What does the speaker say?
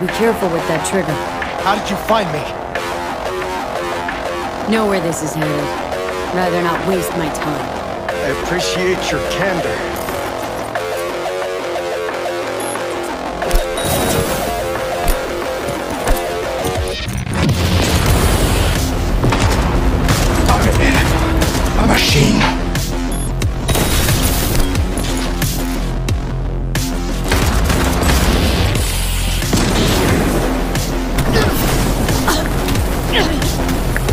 Be careful with that trigger. How did you find me? Know where this is headed. Rather not waste my time. I appreciate your candor.